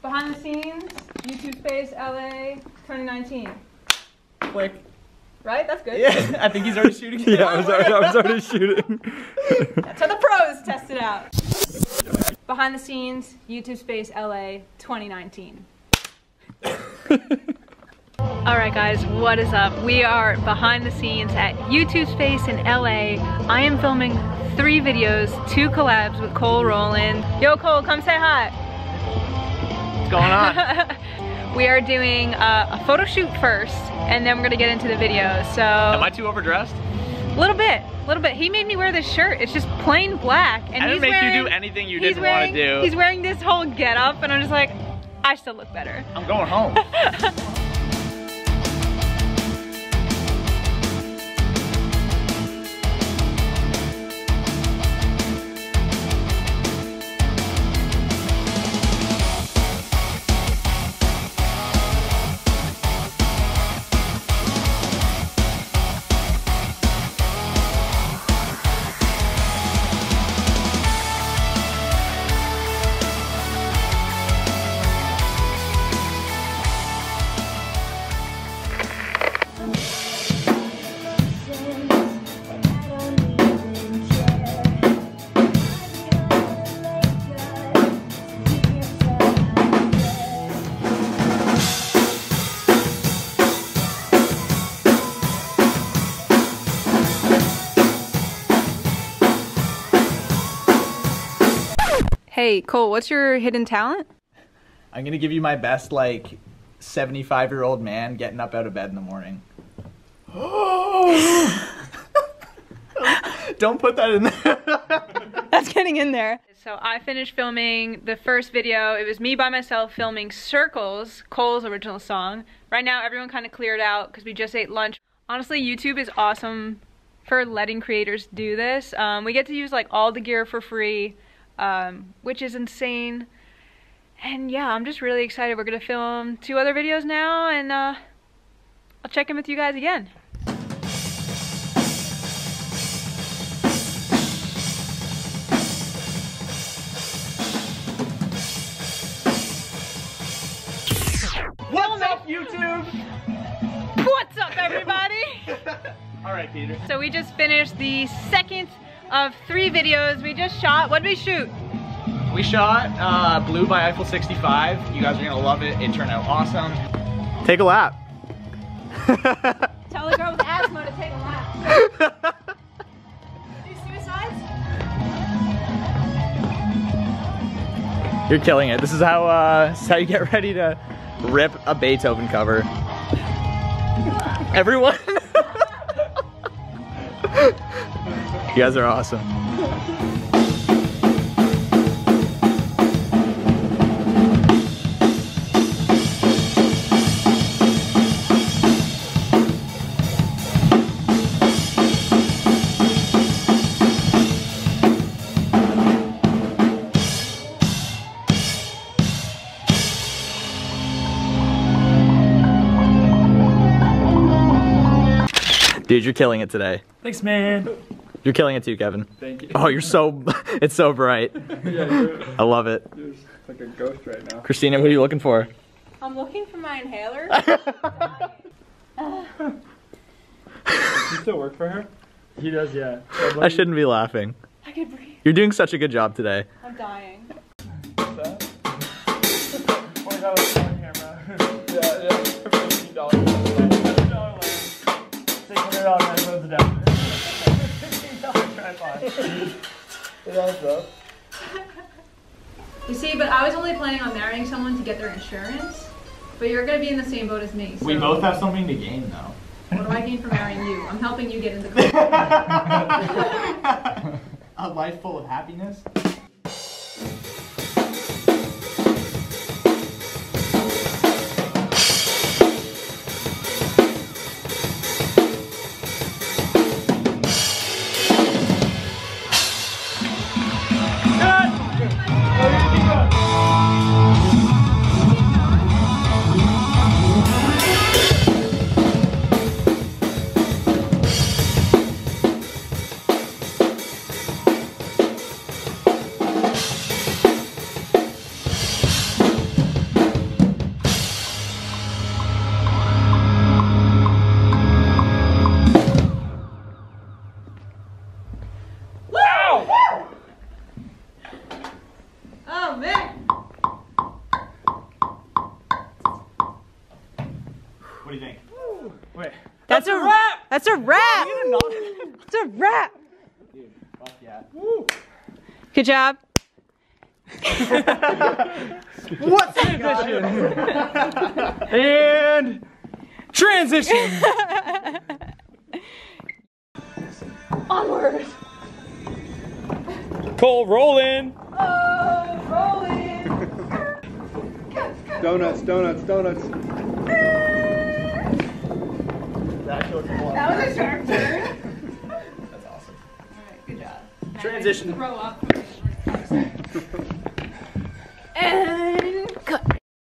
Behind the scenes, YouTube Space LA 2019. Click. Right? That's good. Yeah, I think he's already shooting. Yeah, I was already, I was already shooting. That's how the pros test it out. Behind the scenes, YouTube Space LA 2019. Alright guys, what is up? We are behind the scenes at YouTube Space in LA. I am filming three videos, two collabs with Cole Rolland. Yo Cole, come say hi. What's going on? we are doing uh, a photo shoot first, and then we're gonna get into the video. So Am I too overdressed? a little bit, a little bit. He made me wear this shirt. It's just plain black, and I didn't he's make wearing, you do anything you didn't want to do. He's wearing this whole getup, and I'm just like, I still look better. I'm going home. Hey Cole, what's your hidden talent? I'm gonna give you my best, like, 75 year old man getting up out of bed in the morning. Don't put that in there. That's getting in there. So I finished filming the first video. It was me by myself filming Circles, Cole's original song. Right now everyone kind of cleared out because we just ate lunch. Honestly, YouTube is awesome for letting creators do this. Um, we get to use like all the gear for free, um, which is insane. And yeah, I'm just really excited. We're gonna film two other videos now and uh, I'll check in with you guys again. What's up, YouTube? What's up everybody? All right, Peter. So we just finished the second of three videos we just shot. What did we shoot? We shot uh, Blue by Eiffel 65. You guys are gonna love it. It turned out awesome. Take a lap. Tell the girl with asthma to take a lap. Do suicides? You're killing it. This is how uh, this is how you get ready to rip a Beethoven cover. Everyone. you guys are awesome. Dude, you're killing it today. Thanks, man. You're killing it too, Kevin. Thank you. Oh, you're so it's so bright. yeah, I love it. you're like a ghost right now. Kristina, what are you looking for? I'm looking for my inhaler. You still work for her? He does, yeah. I shouldn't be laughing. I could breathe. You're doing such a good job today. I'm dying. Twenty dollars camera. yeah, yeah. Fifteen dollars. Fifteen tripod. It. You see, but I was only planning on marrying someone to get their insurance. But you're gonna be in the same boat as me. So We both have something to gain, though. What do I gain from marrying you? I'm helping you get into college. a life full of happiness. That's a wrap. That's a wrap. it's a wrap. Fuck yeah. Good job. What transition? and transition. Onward. Cole rolling. Oh, rolling. Donuts, donuts, donuts. That was a sharp turn. That's awesome. Alright, good job. Transition. Throw up.